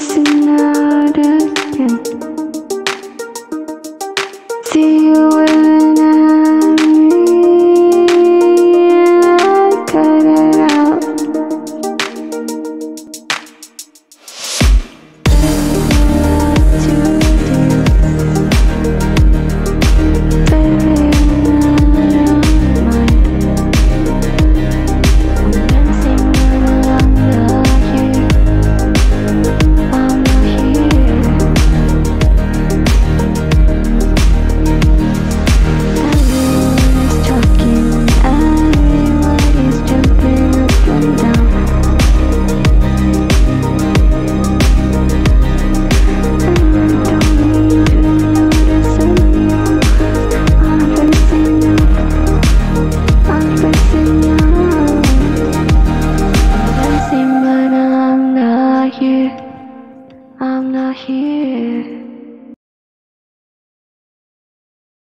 missing out again. See you when. here.